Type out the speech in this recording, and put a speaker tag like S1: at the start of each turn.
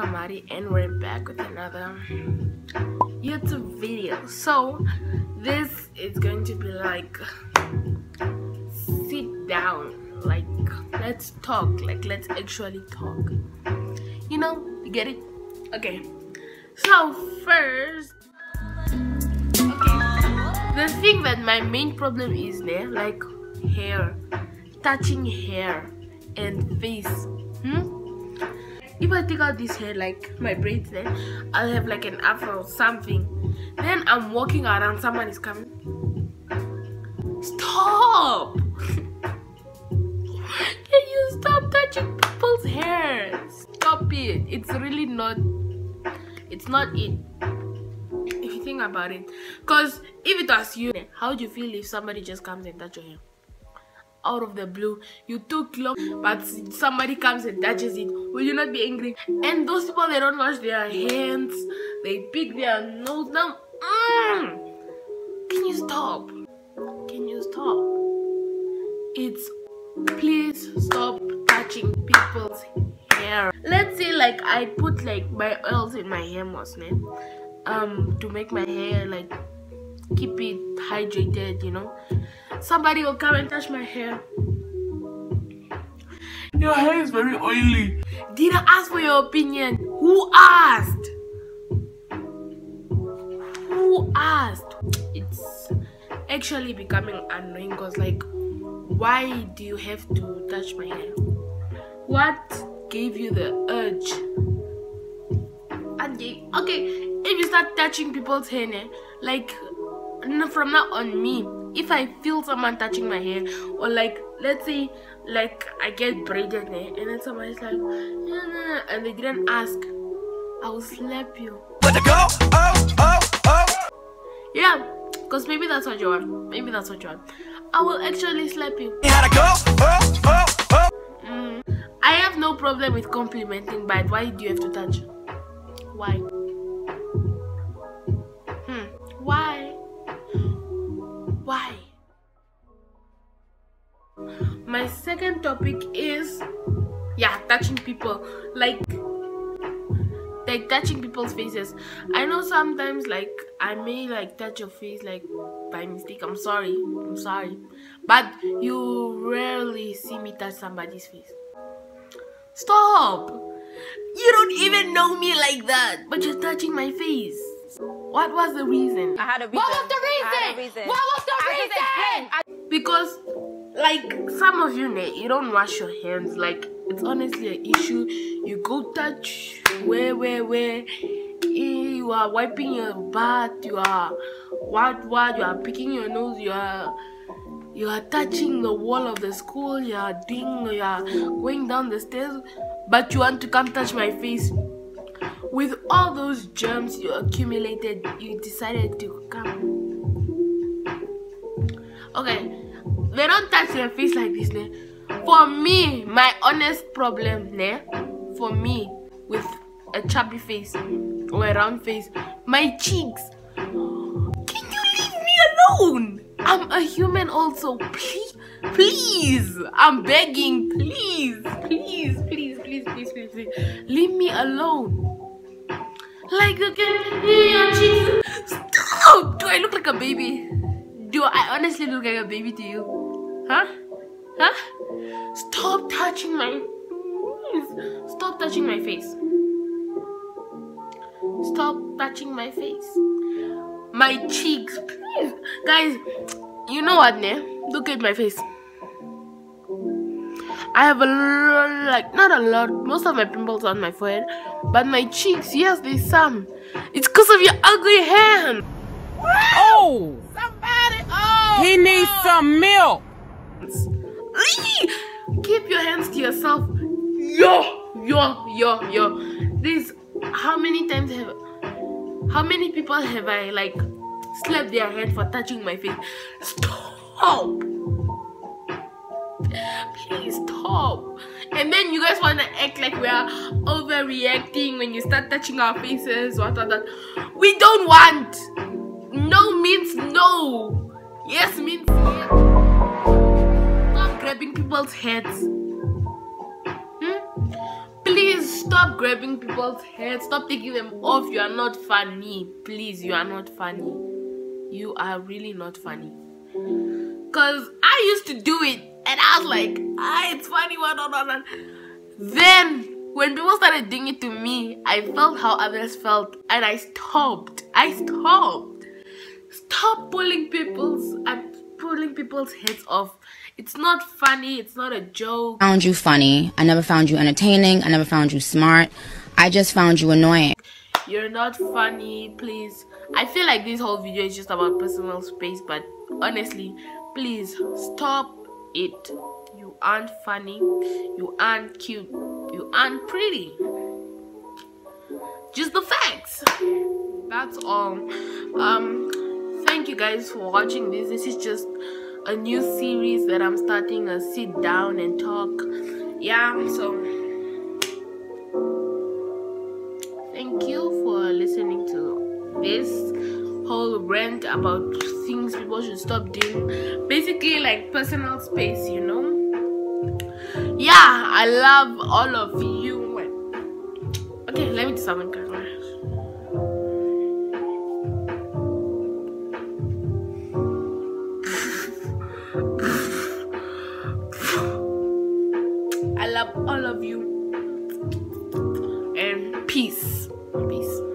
S1: Amari and we're back with another YouTube video. So this is going to be like sit down, like let's talk, like let's actually talk. You know, you get it? Okay. So first okay the thing that my main problem is there like hair touching hair and face hmm if I take out this hair like my braids then I'll have like an afro or something. Then I'm walking around someone is coming. Stop! Can you stop touching people's hair stop it. It's really not it's not it. If you think about it. Because if it was you how would you feel if somebody just comes and touch your hair out of the blue. You took long, but somebody comes and touches it. Will you not be angry? And those people, they don't wash their hands. They pick their nose down. Mm. Can you stop? Can you stop? It's please stop touching people's hair. Let's say like I put like my oils in my hair moss, um, to make my hair like keep it hydrated, you know somebody will come and touch my hair.
S2: Your hair is very oily.
S1: Did I ask for your opinion? Who asked? Who asked? It's actually becoming annoying because like why do you have to touch my hair? What gave you the urge? And okay, if you start touching people's hair, like from now on me, if I feel someone touching my hair or like let's say like I get braided hair and then somebody's like and they didn't ask, I will slap you. Oh, oh, oh. Yeah, because maybe that's what you want. Maybe that's what you want. I will actually slap you. Mm. I have no problem with complimenting, but why do you have to touch? Why? My second topic is yeah, touching people. Like like touching people's faces. I know sometimes like I may like touch your face like by mistake. I'm sorry. I'm sorry. But you rarely see me touch somebody's face. Stop! You don't even know me like that, but you're touching my face. What was the reason?
S3: I had a reason.
S4: What was the reason?
S3: reason.
S4: What was the reason?
S1: Because, like, some of you, you don't wash your hands. Like, it's honestly an issue. You go touch where, where, where. Eh, you are wiping your butt. You are what, what. You are picking your nose. You are you are touching the wall of the school, you are doing, you are going down the stairs, but you want to come touch my face with all those germs you accumulated, you decided to come. Okay, they don't touch their face like this, ne? For me, my honest problem, ne? For me, with a chubby face or a round face, my cheeks. Can you leave me alone? I'm a human also. Please, please. I'm begging. Please, please, please, please, please, please, please. Leave me alone. Like, okay, your cheeks. Stop! Do I look like a baby? Do I honestly look like a baby to you? Huh? Huh? Stop touching my... face. Stop touching my face. Stop touching my face. My cheeks, please. Guys, you know what, ne? Look at my face. I have a lot, like not a lot, most of my pimples on my forehead, but my cheeks, yes, there's some. It's because of your ugly hand.
S2: Oh!
S1: Somebody! Oh!
S2: He needs some milk.
S1: Keep your hands to yourself. Yo, yo, yo, yo. This, how many times have, how many people have I like slapped their hand for touching my face? Stop! Please stop. And then you guys want to act like we are overreacting when you start touching our faces, what, what. We don't want. No means no. Yes means yes. Grabbing people's heads. Hmm? please stop grabbing people's heads. Stop taking them off. You are not funny. Please you are not funny. You are really not funny. Because i used to do it and i was like ah it's funny. What on on then when people started doing it to me i felt how others felt and i stopped. I stopped. Stop pulling people's I'm pulling people's heads off it's not funny it's not a joke.
S3: Found you funny. I never found you entertaining. I never found you smart. I just found you annoying.
S1: you're not funny please. I feel like this whole video is just about personal space but honestly please stop it. You aren't funny. You aren't cute. You aren't pretty. Just the facts. That's all. Um thank you guys for watching this. This is just a new series that i'm starting a sit down and talk. Yeah so thank you for listening to this whole rant about things people should stop doing. Basically like personal space you know? Yeah i love all of you. Okay let me do something Peace. Peace.